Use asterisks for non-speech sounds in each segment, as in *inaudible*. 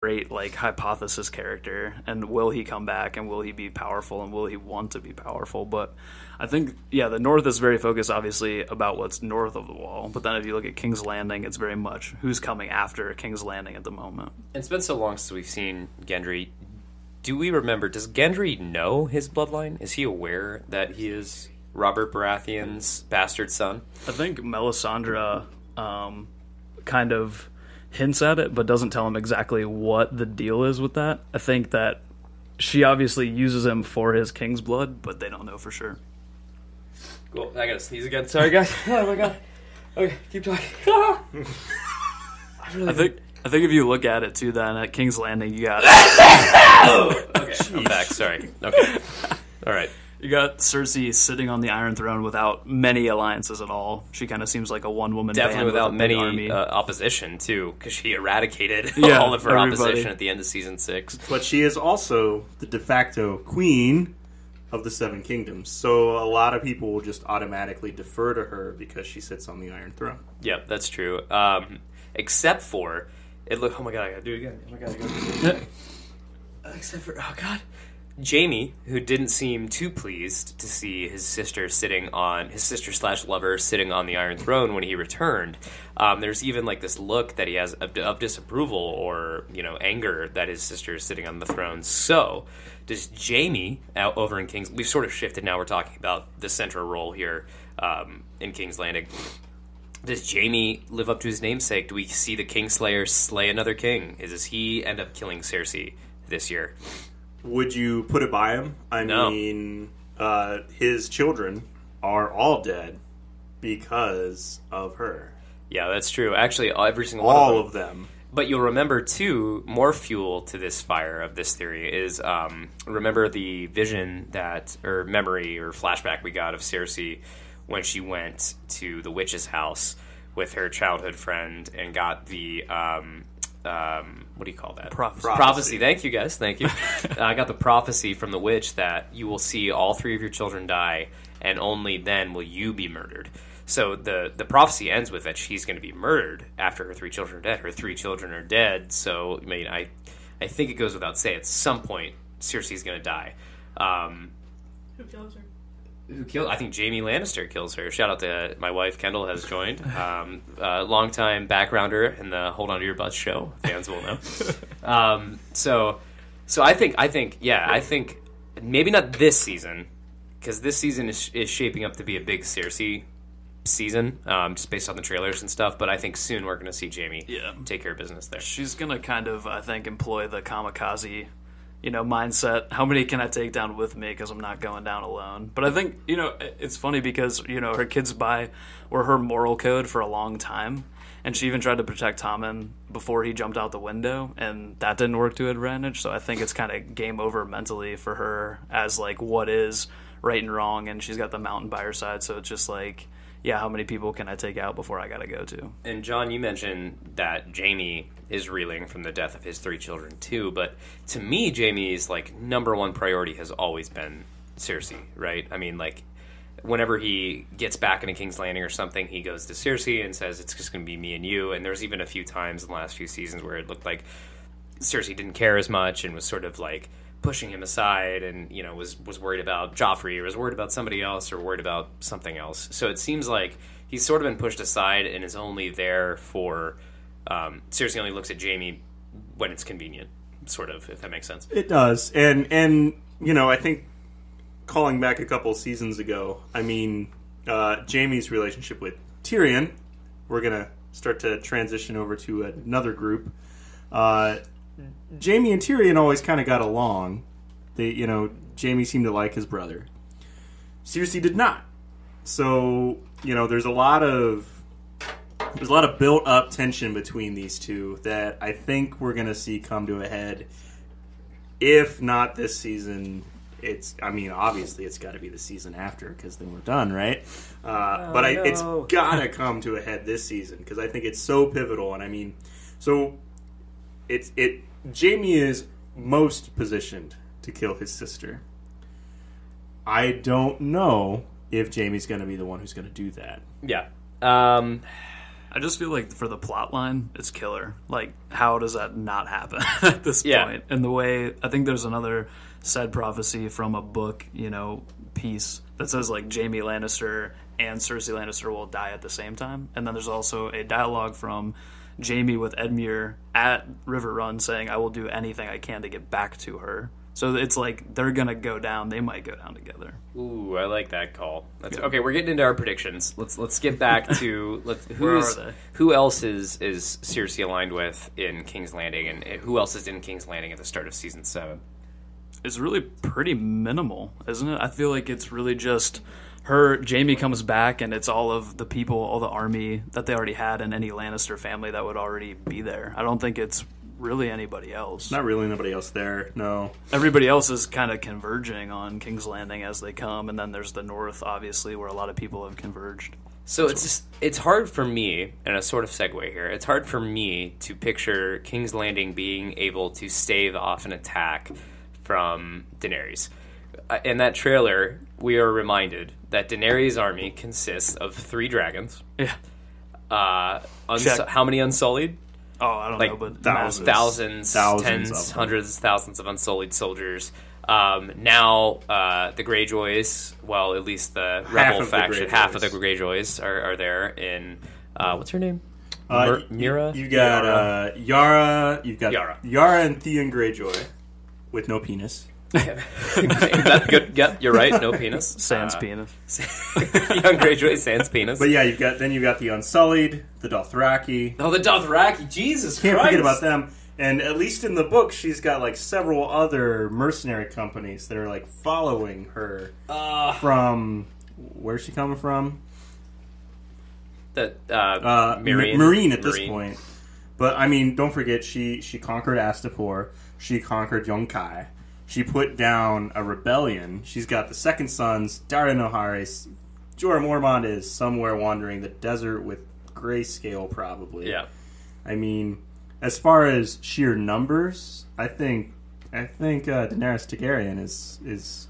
great like hypothesis character and will he come back and will he be powerful and will he want to be powerful but i think yeah the north is very focused obviously about what's north of the wall but then if you look at king's landing it's very much who's coming after king's landing at the moment It's been so long since we've seen Gendry. Do we remember? Does Gendry know his bloodline? Is he aware that he is Robert Baratheon's bastard son? i think melisandre um, kind of hints at it but doesn't tell him exactly what the deal is with that i think that she obviously uses him for his king's blood but they don't know for sure Cool. I gotta sneeze again. Sorry, guys. *laughs* Oh my god. Okay, keep talking. *laughs* I think I think if you look at it too, then at King's Landing you got *laughs* Okay, I'm back. Sorry. Okay. All right. You got Cersei sitting on the Iron Throne without many alliances at all. She kind of seems like a one woman Definitely band without with many army. uh, opposition too, because she eradicated *laughs* Yeah, all of her everybody. opposition at the end of season six. But she is also the de facto queen of the Seven Kingdoms. So a lot of people will just automatically defer to her because she sits on the Iron Throne. Yep, that's true. Um, except for it. Look. Oh my god, I gotta do it again. Oh my god, I gotta do it. *laughs* except for oh god, Jaime, who didn't seem too pleased to see his sister sitting on his sister slash lover sitting on the Iron Throne when he returned. Um, there's even like this look that he has of, of disapproval or you know anger that his sister is sitting on the throne. So. Does Jaime out over in King's? We've sort of shifted now. We're talking about the central role here um, in King's Landing does Jaime live up to his namesake? Do we see the Kingslayer slay another king? Is does he end up killing Cersei this year? Would you put it by him? I No. mean, uh, his children are all dead because of her. Yeah, that's true. Actually, every single one All of them. of them. But you'll remember too. More fuel to this fire of this theory is um, remember the vision that or memory or flashback we got of Cersei when she went to the witch's house with her childhood friend and got the um, um, what do you call that Prophecy. prophecy. Thank you guys. Thank you. uh, *laughs* I got the prophecy from the witch that you will see all three of your children die, and only then will you be murdered. So the the prophecy ends with that she's going to be murdered after her three children are dead. Her three children are dead. So I mean, I I think it goes without say at some point Cersei's going to die. Um, Who kills her? Who killed? I think Jaime Lannister kills her. Shout out to my wife Kendall has joined. *laughs* Um, uh, longtime backgrounder in the Hold On to Your Butts show. Fans will know. *laughs* um, so, so I think I think yeah I think maybe not this season because this season is, is shaping up to be a big Cersei season um, just based on the trailers and stuff. But I think soon we're going to see Jaime Yeah. take care of business there. She's gonna kind of, I think, employ the kamikaze, you know, mindset. How many can I take down with me? Because I'm not going down alone. But I think, you know, it's funny because you know her kids by were her moral code for a long time, and she even tried to protect Tommen before he jumped out the window, and that didn't work to advantage. So I think it's kind of game over mentally for her as like what is right and wrong, and she's got the mountain by her side. So it's just like. Yeah, how many people can I take out before I gotta go to? And Jon, you mentioned that Jaime is reeling from the death of his three children too, but to me, Jaime's like number one priority has always been Cersei, right? I mean, like whenever he gets back into King's Landing or something, he goes to Cersei and says it's just going to be me and you. And there's even a few times in the last few seasons where it looked like Cersei didn't care as much and was sort of like pushing him aside and you know was was worried about Joffrey or was worried about somebody else or worried about something else. So it seems like he's sort of been pushed aside and is only there for um, Cersei only looks at Jaime when it's convenient, sort of, if that makes sense. It does, and and you know, I think calling back a couple seasons ago, I mean, uh, Jaime's relationship with Tyrion. We're gonna start to transition over to another group. Uh, Jaime and Tyrion always kind of got along. They, you know, Jaime seemed to like his brother. Cersei did not. So you know, there's a lot of there's a lot of built up tension between these two that I think we're gonna see come to a head. If not this season, it's. I mean, obviously, it's got to be the season after because then we're done, right? Uh, but I, it's no. gotta *laughs* come to a head this season because I think it's so pivotal. And I mean, so it's it. Jaime is most positioned to kill his sister. I don't know if Jaime's going to be the one who's going to do that. Yeah. Um, I just feel like for the plot line, it's killer. Like, how does that not happen *laughs* at this Yeah. point? And the way I think there's another said prophecy from a book, you know, piece that says like Jaime Lannister and Cersei Lannister will die at the same time. And then there's also a dialogue from Jaime with Edmure at River Run saying, "I will do anything I can to get back to her." So it's like they're gonna go down. They might go down together. Ooh, I like that call. That's okay. We're getting into our predictions. Let's let's get back *laughs* to let's who's are they? who else is is Cersei aligned with in King's Landing, and who else is in King's Landing at the start of season seven? It's really pretty minimal, isn't it? I feel like it's really just her. Jaime comes back, and it's all of the people, all the army that they already had, and any Lannister family that would already be there. I don't think it's really anybody else. Not really anybody else there. No. Everybody else is kind of converging on King's Landing as they come, and then there's the North, obviously, where a lot of people have converged. So it's just, it's hard for me, and a sort of segue here. It's hard for me to picture King's Landing being able to stave off an attack from Daenerys. Uh, In that trailer, we are reminded that Daenerys' army consists of three dragons. Yeah. Uh, uns- Check. how many unsullied? Oh, I don't Like know, but thousands. thousands, Thousands tens, hundreds, thousands of unsullied soldiers. Um, now uh, the Greyjoys, well, at least the rebel of the faction, half of the Greyjoys. Are, are there. In uh, what's her name? Uh, Mir- Mira. You got Yara. uh, Yara. You've got Yara. Yara and Theon Greyjoy with no penis. That- good. Yep, you're right. No penis. Sans Uh, penis. *laughs* Young Greyjoy sans penis. But yeah, you've got then you've got the Unsullied, the Dothraki. oh, the Dothraki. Jesus Can't Christ. forget about them. And at least in the book, she's got like several other mercenary companies that are like following her Uh, from where's she coming from? the uh, uh, Meereen. Ma- Meereen at this point. But I mean, don't forget she she conquered Astapor. She conquered Yunkai. She put down a rebellion. She's got the second sons, Daario Naharis. Jorah Mormont is somewhere wandering the desert with grayscale, probably. Yeah. I mean, as far as sheer numbers, I think I think uh, Daenerys Targaryen is is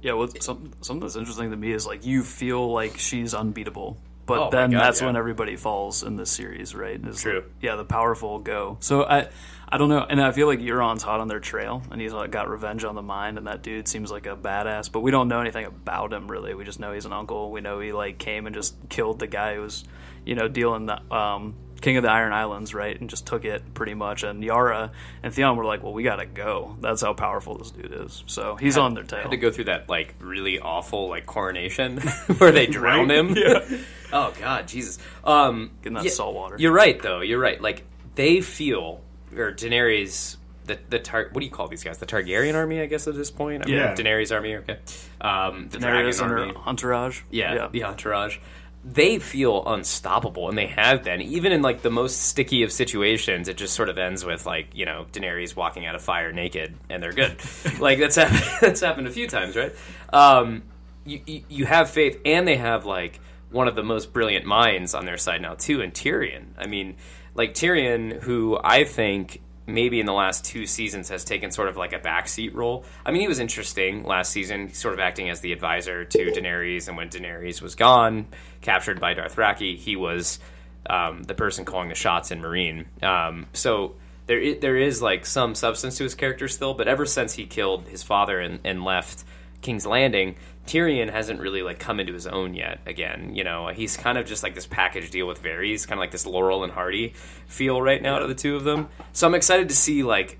Yeah, well, some, something that's interesting to me is like you feel like she's unbeatable, but Oh then God, that's yeah. when everybody falls in this series, right? Is True. like, yeah, the powerful go. So I, I don't know, and I feel like Euron's hot on their trail, and he's like, got revenge on the mind, and that dude seems like a badass, but we don't know anything about him really. We just know he's an uncle. We know he like came and just killed the guy who was, you know, dealing the um, King of the Iron Islands, right, and just took it pretty much. And Yara and Theon were like, well, we gotta go. That's how powerful this dude is. So he's on their tail. Had to go through that like really awful like coronation *laughs* where they drown *laughs* Right? him. Oh God, Jesus. Um, Getting that yeah, salt water. You're right, though. You're right. Like they feel, or Daenerys, the the tar- what do you call these guys? The Targaryen army, I guess at this point. I mean, Yeah. Daenerys army. Okay. Um, the Daenerys dragon and her army. entourage. Yeah, the entourage. They feel unstoppable, and they have been. Even in like the most sticky of situations, it just sort of ends with like you know Daenerys walking out of fire naked, and they're good. *laughs* like that's happened. *laughs* that's happened a few times, right? Um, you, you you have faith, and they have like one of the most brilliant minds on their side now too, and Tyrion. I mean, like Tyrion, who I think maybe in the last two seasons has taken sort of like a backseat role. I mean, he was interesting last season, sort of acting as the advisor to Daenerys, and when Daenerys was gone, captured by Dothraki, he was um, the person calling the shots in Meereen. Um, so there, there is like some substance to his character still, but ever since he killed his father and, and left King's Landing, Tyrion hasn't really like come into his own yet. Again, you know, he's kind of just like this package deal with Varys, kind of like this Laurel and Hardy feel right now to the two of them. So I'm excited to see like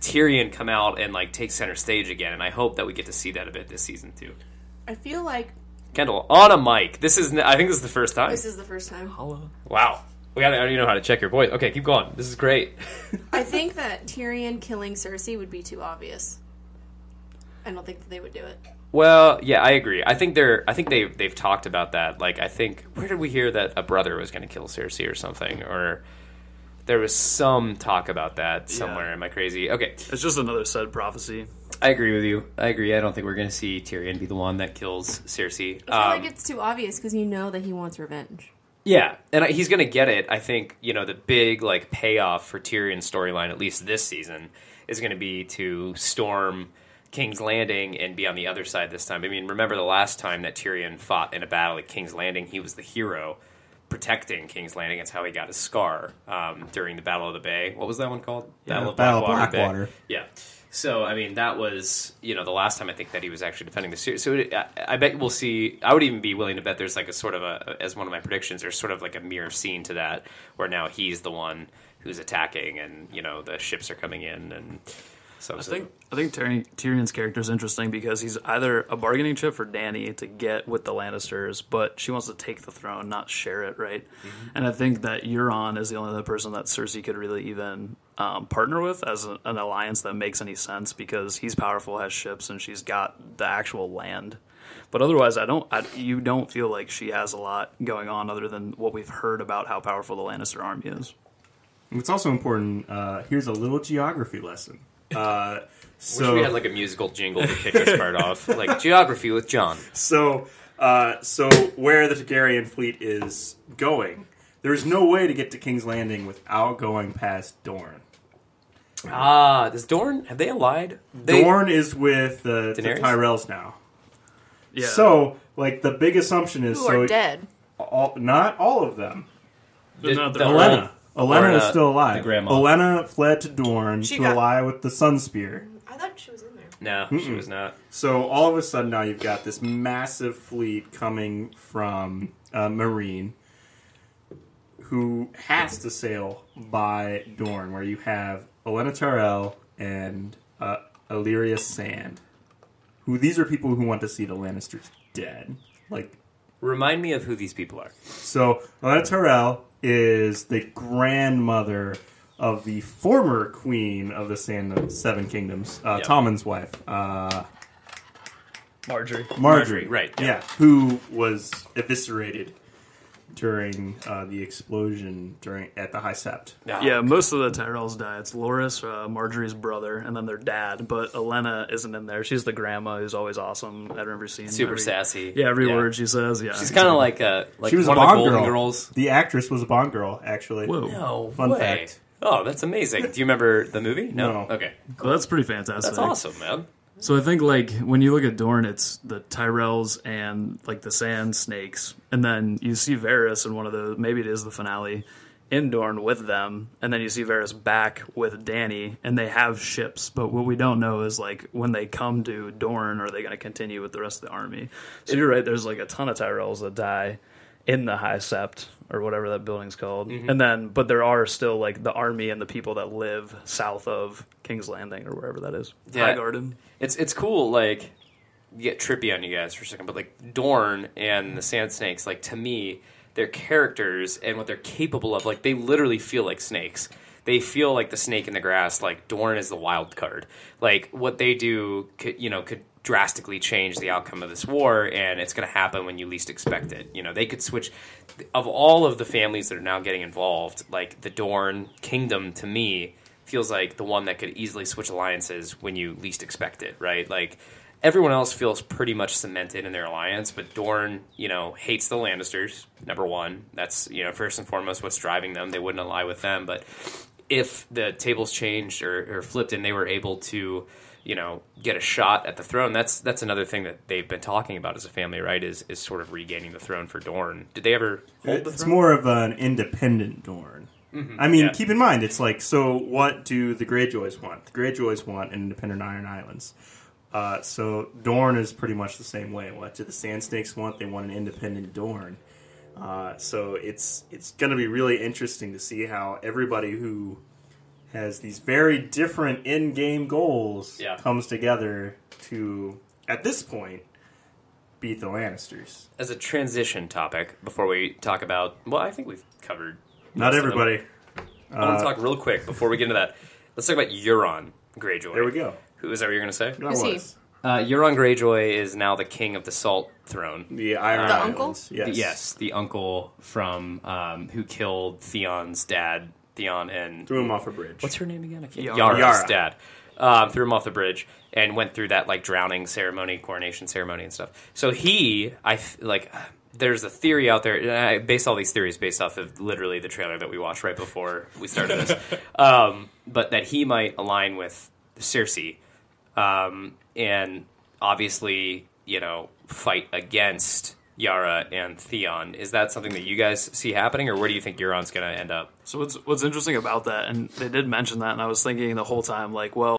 Tyrion come out and like take center stage again, and I hope that we get to see that a bit this season too. I feel like Kendall on a mic. This is I think this is the first time. this is the first time. Wow. We gotta, I don't even know how to check your voice. Okay, keep going. This is great. I *laughs* think that Tyrion killing Cersei would be too obvious. I don't think that they would do it. Well, yeah, I agree. I think they're. I think they they've talked about that. Like, I think where did we hear that a brother was going to kill Cersei or something, or there was some talk about that somewhere. Yeah. Am I crazy? Okay, It's just another said prophecy. I agree with you. I agree. I don't think we're going to see Tyrion be the one that kills Cersei. I feel Um, like it's too obvious because you know that he wants revenge. Yeah, and I- he's going to get it. I think you know the big like payoff for Tyrion's storyline, at least this season, is going to be to storm King's Landing and be on the other side this time. I mean, remember the last time that Tyrion fought in a battle at King's Landing, he was the hero, protecting King's Landing. It's how he got his scar um, during the Battle of the Bay. What was that one called? Battle of Blackwater. Bay. Yeah. So I mean, that was you know the last time I think that he was actually defending the series. So it, I, I bet we'll see. I would even be willing to bet there's like a sort of a as one of my predictions. There's sort of like a mirror scene to that where now he's the one who's attacking, and you know the ships are coming in, and so I think I think Tyrion, Tyrion's character is interesting because he's either a bargaining chip for Dany to get with the Lannisters, but she wants to take the throne, not share it, right? And I think that Euron is the only other person that Cersei could really even um, partner with as a, an alliance that makes any sense because he's powerful, has ships, and she's got the actual land. But otherwise, I don't. I, you don't feel like she has a lot going on other than what we've heard about how powerful the Lannister army is. It's also important. Uh, here's a little geography lesson. Uh, Wish so we had like a musical jingle to kick this part off, *laughs* like geography with Jon. So, uh, so where the Targaryen fleet is going, there is no way to get to King's Landing without going past Dorne. Ah, does Dorne have they allied? They, Dorne is with the, the Tyrells now. Yeah. So, like, the big assumption is Who so are dead? All, not all of them. They're not the- the- the- Olenna. Olenna is still alive. the grandma. Olenna fled to Dorne She to got- ally with the Sun Spear. I thought she was in there. no, she was not. So all of a sudden now you've got this massive fleet coming from uh, Meereen, who has to sail by Dorne, where you have Olenna Tyrell and uh, Ellaria Sand. Who these are people who want to see the Lannisters dead. Like Remind me of who these people are. so, Olenna Tyrell is the grandmother of the former queen of the Sand Seven Kingdoms, uh, Yep. Tommen's wife. Uh, Margaery. Margaery, Margaery, right, Yeah. yeah. who was eviscerated during uh, the explosion during at the High Sept. Yeah, most of the Tyrells die. It's Loras, uh, Margaery's brother, and then their dad. But Elena isn't in there. She's the grandma who's always awesome. I've never seen super every, sassy. Yeah, every word she says. Yeah, She's kind of like a like she was one a of the Bond girl. Girls. The actress was a Bond girl, actually. whoa. No Fun way. fact. Oh, that's amazing. Do you remember the movie? No. No. Okay. Well, that's pretty fantastic. That's awesome, man. So I think like when you look at Dorne, it's the Tyrells and like the Sand Snakes, and then you see Varys in one of the maybe it is the finale in Dorne with them, and then you see Varys back with Dany, and they have ships. But what we don't know is like when they come to Dorne, are they going to continue with the rest of the army? So you're right. There's like a ton of Tyrells that die in the High Sept or whatever that building's called, mm-hmm. and then but there are still like the army and the people that live south of King's Landing or wherever that is. Yeah. High Garden. It's it's cool. Like get trippy on you guys for a second, but like Dorne and the Sand Snakes, like to me, their characters and what they're capable of, like they literally feel like snakes. They feel like the snake in the grass. Like Dorne is the wild card. Like what they do, could, you know, could drastically change the outcome of this war, and it's going to happen when you least expect it. You know, they could switch. Of all of the families that are now getting involved, like the Dorne kingdom, to me feels like the one that could easily switch alliances when you least expect it, right? Like everyone else feels pretty much cemented in their alliance, but Dorne, you know, hates the Lannisters. Number one, that's you know first and foremost what's driving them. They wouldn't ally with them, but if the tables changed or, or flipped and they were able to you know get a shot at the throne that's that's another thing that they've been talking about as a family right is is sort of regaining the throne for Dorne did they ever hold the It's throne more of an independent Dorne. I mean, Yeah. keep in mind, it's like, so what do the Greyjoys want? The Greyjoys want an independent Iron Islands. Uh, so Dorne is pretty much the same way. What do the Sand Snakes want? They want an independent Dorne. Uh, so it's it's going to be really interesting to see how everybody who has these very different in-game goals Yeah. comes together to, at this point, beat the Lannisters. as a transition topic before we talk about well i think we've covered Not most of everybody. i want to talk real quick before we get into that let's talk about euron greyjoy There we go. who is that what you're going to say That Who's he? uh, euron greyjoy is now the king of the salt throne The Iron The Islands. uncle? Yes. yes the uncle from um, who killed theon's dad theon and Threw him off a bridge. what's her name again? I can't- Yara. Yara's Yara. dad. Um, threw him off the bridge and went through that like drowning ceremony, coronation ceremony, and stuff. So he, I f- like. There's a theory out there. and I base all these theories based off of literally the trailer that we watched right before we started this. *laughs* um, but that he might align with Cersei, um, and obviously, you know, fight against Yara and Theon. Is that something that you guys see happening, or where do you think Euron's going to end up? So what's what's interesting about that, and they did mention that, and I was thinking the whole time, like, well,